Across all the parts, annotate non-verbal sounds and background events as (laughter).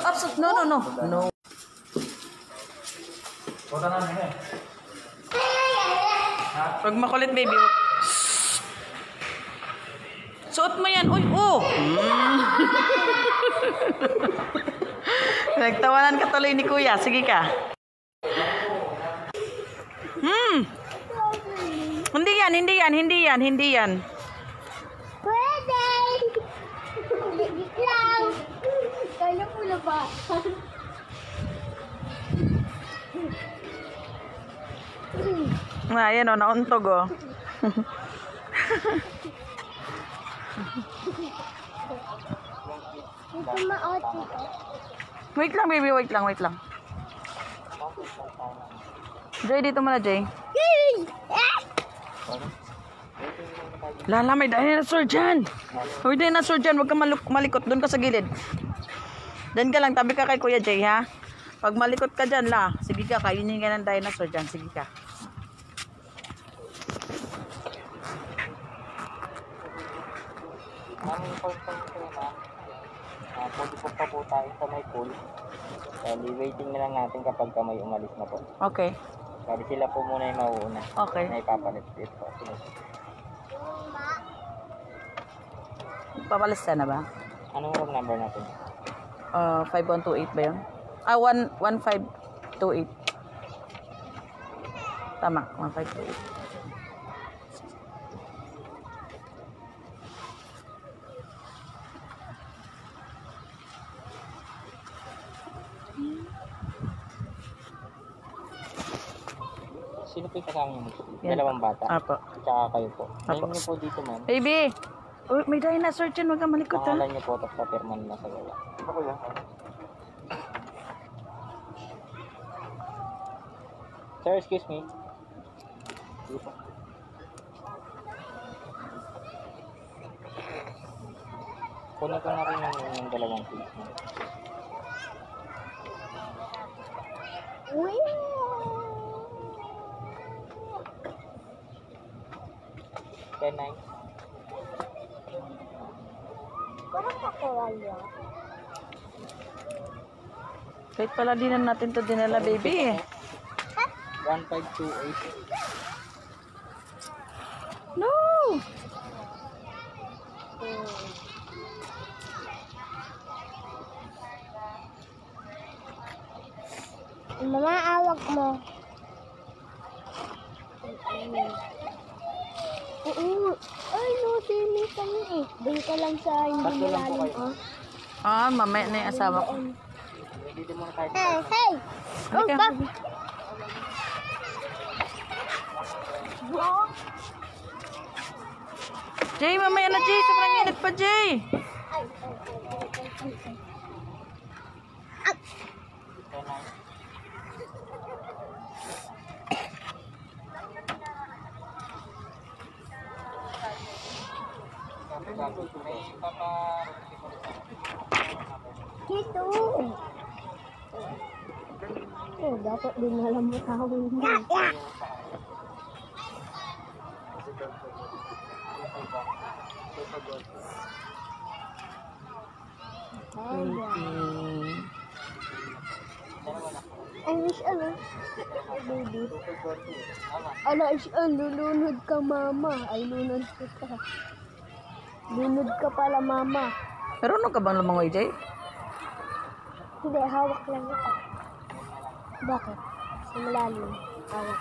Abs- no, no, no. No. Punta na nila eh. Pag makulit, baby. Suot mo yan. Uy, oh. Mm. (laughs) Nagtawanan ka tuloy ni kuya. Sige ka. Hmm. Hindi yan, hindi yan, hindi yan, hindi yan. Pwede! Ligit lang! Mo na ba? Ah, yan o, nauntog o. Dito. Wait lang, baby. Wait lang, wait lang. Jay, dito muna, Jay. Lala, may dinosaur dyan. May dinosaur dyan. Huwag ka malikot. Doon ka sa gilid. Doon ka lang. Tabi ka kay Kuya Jay, ha? Pag malikot ka dyan, la. Sige ka. Kainin ka ng dinosaur dyan. Sige ka. Ang important ko na, uh, pwede po pa po tayo sa may pool. Bali, waiting na lang natin kapag ka may umalis na po. Okay. Bali, sila po muna yung mauuna. Okay. Na ipapalit dito po. Sige. Papalista na ba? Anong room number natin? Uh, 5128 ba yun? Ah, 1, 1528. Tama, 1528. Sino po yung kasama niyo? Dalawang bata. Apo. Tsaka kayo po. Apo. Name niyo po dito, ma'am. Baby! Uy, may dinosaur dyan. Huwag ka malikot, ha? Pangalan niyo po, tapos papirman na sa wala. Ako yan. Sir, excuse me. Kunin ko na rin yung, yung dalawang piece mo. Uy! Ten nine. Kahit pala di na natin to dinala, baby. 1528. No! Mama, awag mo. Oo. Ay, no, sini kami eh. Doon ka lang sa hindi Tatlo lang po malalim, kayo. oh. Ah, mamaya na yung asawa ko. Dito muna tayo. Hey, hey! Oh, Halika. bak! Jay, mamaya na, Jay. Sobrang init pa, Jay. Dito! Oh, dapat din alam mo tawin mo. Ay, wish ano? Baby. Ala, is ano, lunod ka mama. Ay, lunod ka. Lunod ka pala mama. Pero ano ka bang lumangoy, Jay? Hindi, hawak lang ito. Bakit? Sa malalim. Hawak.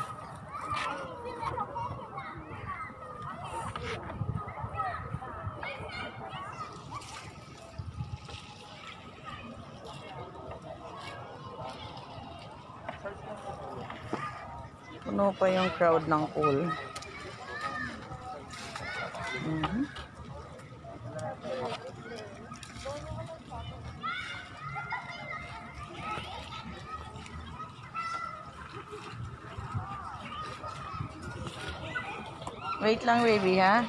Puno pa yung crowd ng pool. Mhm. Wait lang, baby, ha?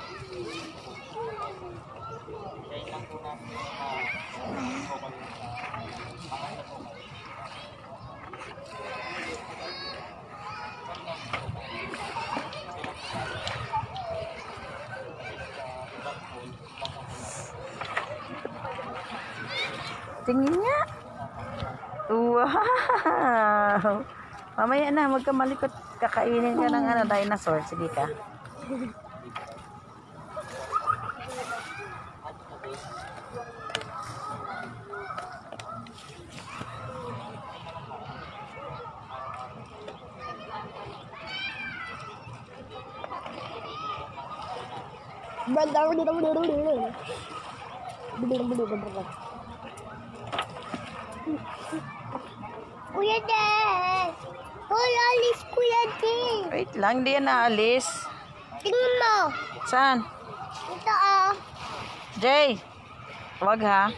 Tingin nga. Wow! Mamaya na, huwag. Kakainin ka ng ano, dinosaur. Sige ka. Kuya Des! Hoy, alis Kuya Des! Wait lang, hindi yan naalis. Tingnan mo! Saan? Ito ah! Jay! Wag ha.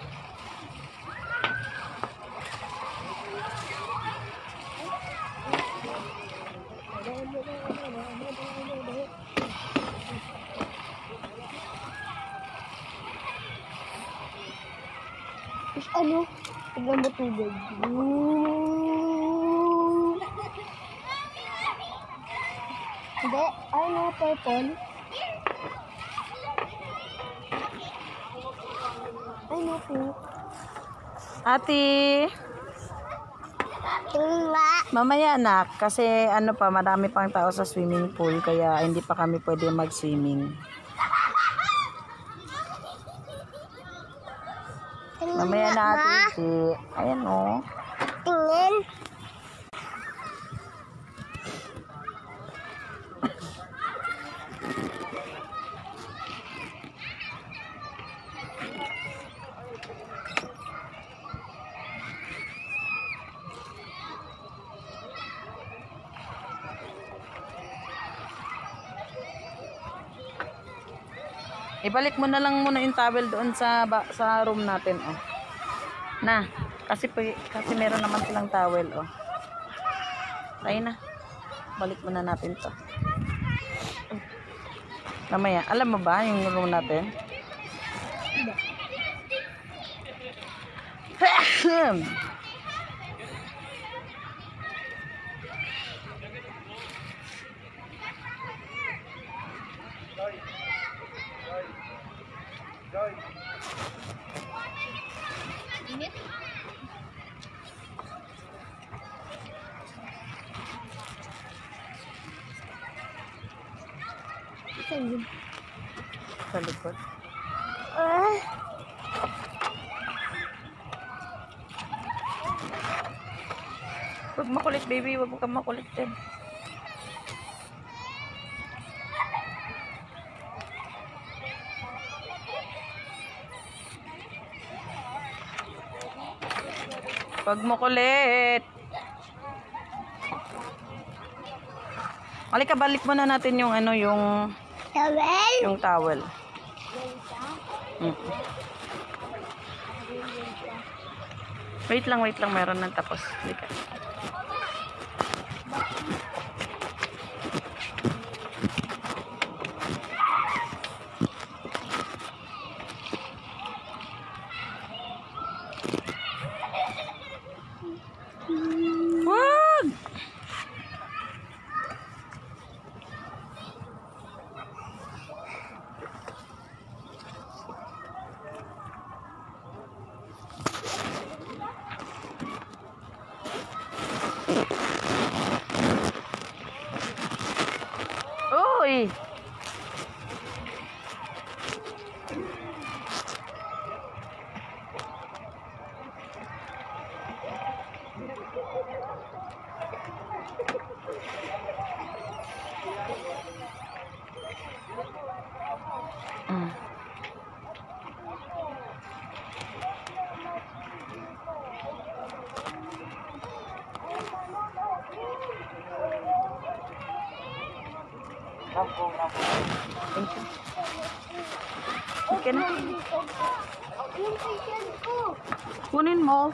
Ano? Tignan mo tubig. Ooh. Hindi. Ano, purple? Ano, pink? Ate! Tingnan ba? Mamaya anak, kasi ano pa, marami pang tao sa swimming pool, kaya hindi pa kami pwede mag-swimming. Mamaya na ate. Ayan oh. Tingnan. Ibalik mo na lang muna yung towel doon sa ba- sa room natin oh. Na, kasi kasi meron naman silang towel oh. Tayo na. Balik muna natin 'to. Mamaya, alam mo ba yung room natin? (laughs) Saan yun? sa likod. Ah. Huwag makulit baby, huwag ka makulit din. Huwag makulit. Halika, balik muna natin yung ano, yung Towel? yung towel. Mm. Wait lang, wait lang. Meron nang tapos. Halika. Wag! Uy! Mm. Okay na. Kunin mo.